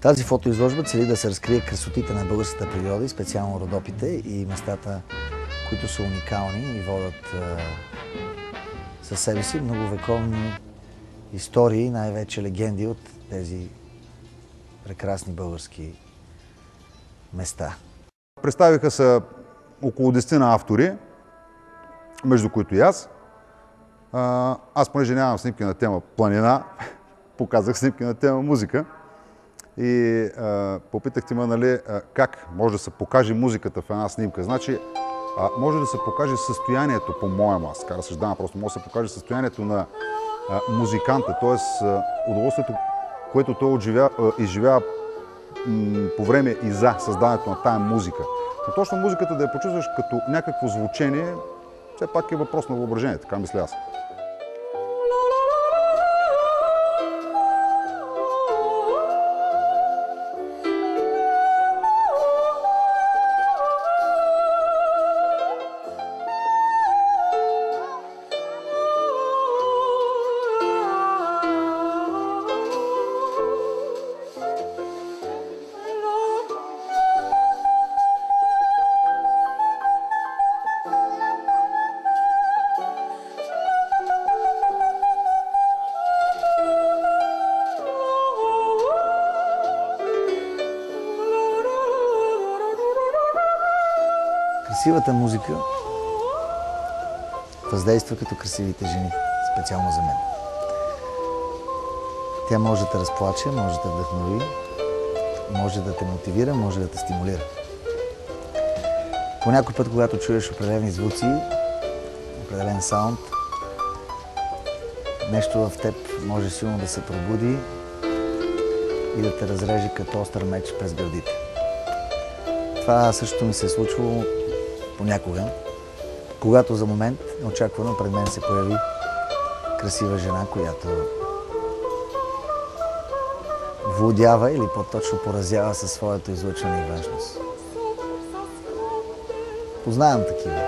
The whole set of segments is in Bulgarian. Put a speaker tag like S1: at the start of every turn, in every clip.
S1: Тази фотоизложба цели да се разкрие красотите на българската природа и специално родопите и местата, които са уникални и водят със себе си многовековни истории, най-вече легенди от тези прекрасни български места.
S2: Представиха се около 10 на автори, между които и аз. Аз, понеже нямам снимки на тема планина, показах снимки на тема музика. И а, попитахте ме, нали, как може да се покаже музиката в една снимка. Значи, а, може да се покаже състоянието, по-моему, аз така разсъждавам, просто може да се покаже състоянието на а, музиканта, т.е. удоволствието, което той отживя, а, изживява по време и за създаването на тая музика. Но точно музиката да я почувстваш като някакво звучение, все пак е въпрос на въображение, така мисля аз.
S1: Красивата музика въздейства като красивите жени, специално за мен. Тя може да те разплаче, може да те вдъхнови, може да те мотивира, може да те стимулира. По път, когато чуеш определени звуци, определен саунд, нещо в теб може силно да се пробуди и да те разреже като остър меч през гърдите. Това също ми се е случвало понякога, когато за момент неочаквано пред мен се появи красива жена, която владява или по-точно поразява със своето излъчване и външност. Познавам такива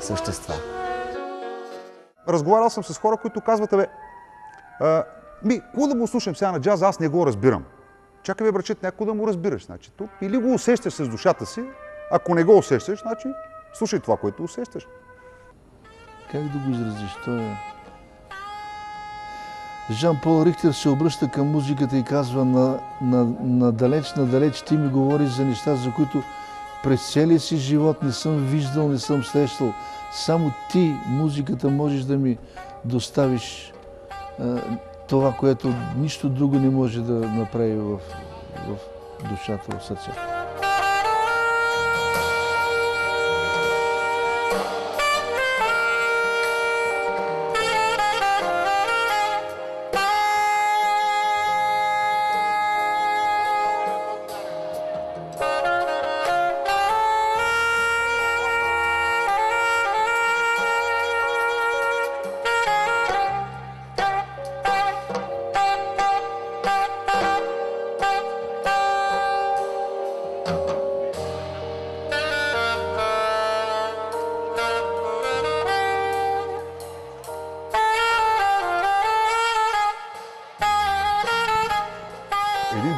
S1: същества.
S2: Разговарял съм с хора, които казват, бе, ми, какво да го слушам сега на джаз, аз не го разбирам. Чакай, бе, брачет, някой да му разбираш. Значи, тук или го усещаш с душата си, ако не го усещаш, значи слушай това, което усещаш.
S3: Как да го изразиш? Той е... Жан Пол Рихтер се обръща към музиката и казва на, на, надалеч, надалеч ти ми говориш за неща, за които през целия си живот не съм виждал, не съм срещал. Само ти, музиката, можеш да ми доставиш а, това, което нищо друго не може да направи в, в душата, в сърцето.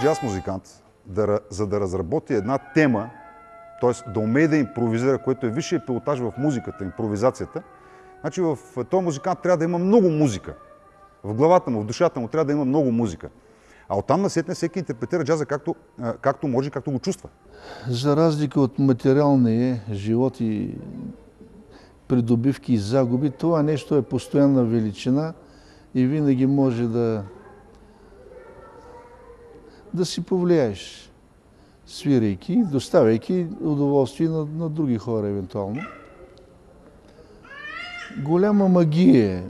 S2: Джаз музикант, да, за да разработи една тема, т.е. да умее да импровизира, което е висшия пилотаж в музиката, импровизацията, значи в този музикант трябва да има много музика. В главата му, в душата му трябва да има много музика. А оттам насетне всеки интерпретира джаза както, както може, както го чувства.
S3: За разлика от материалния живот и придобивки и загуби, това нещо е постоянна величина и винаги може да да си повлияеш, свирайки, доставяйки удоволствие на, на други хора, евентуално. Голяма магия е.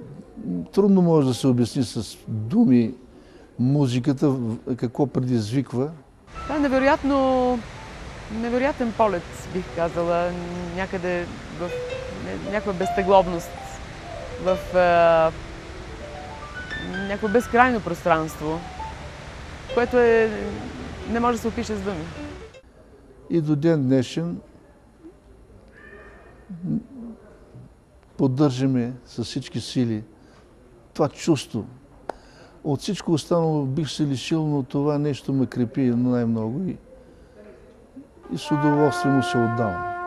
S3: Трудно може да се обясни с думи музиката, какво предизвиква.
S4: Това е невероятно, невероятен полет, бих казала, някъде в някаква безтегловност, в е, някакво безкрайно пространство което е, не може да се опише с думи.
S3: И до ден днешен поддържаме с всички сили това чувство От всичко останало бих се лишил, но това нещо ме крепи най-много и, и с удоволствие му се отдавам.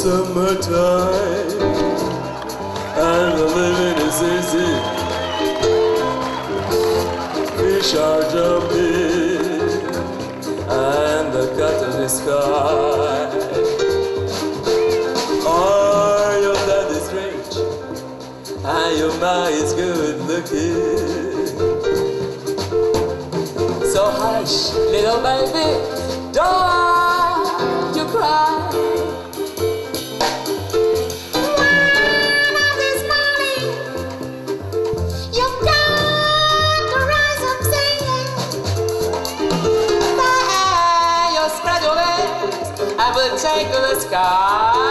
S5: Summertime and the living is easy. Fish are jumping and the cotton is high. Are your daddy's rich and your ma is good looking? So hush, little baby, don't
S6: by.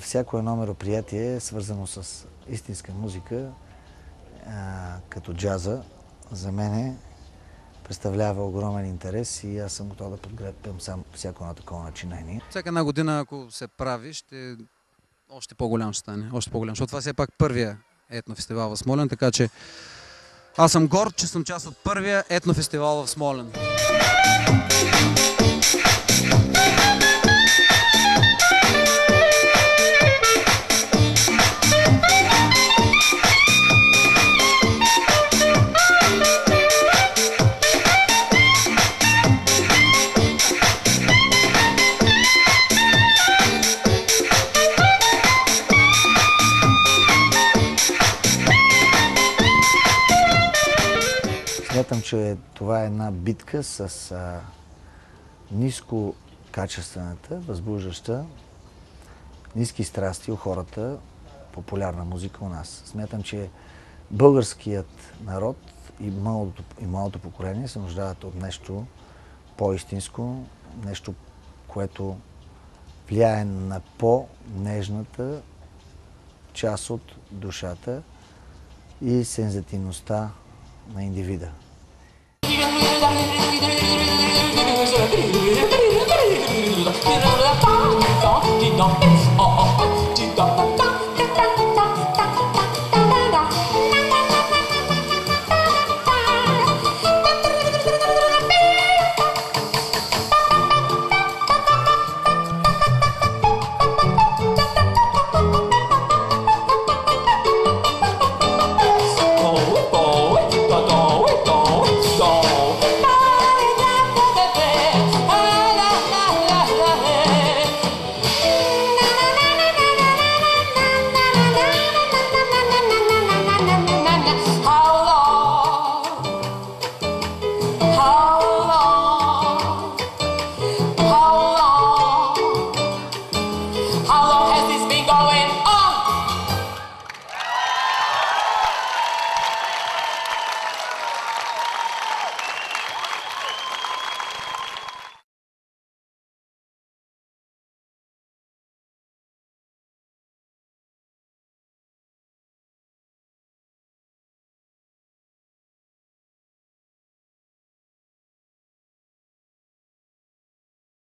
S1: Всяко едно мероприятие е свързано с истинска музика, а, като джаза, за мен представлява огромен интерес и аз съм готов да подкрепям сам всяко едно такова начинание.
S7: Всяка една година, ако се прави, ще още по-голям ще стане. Още по-голям, защото това все пак първия етнофестивал в Смолен, така че аз съм горд, че съм част от първия етнофестивал в Смолен.
S1: Смятам, че това е една битка с а, ниско качествената, възбуждаща, ниски страсти у хората, популярна музика у нас. Смятам, че българският народ и малото, и малото поколение се нуждаят от нещо по-истинско, нещо, което влияе на по-нежната част от душата и сензитивността на индивида.
S8: Oh, oh.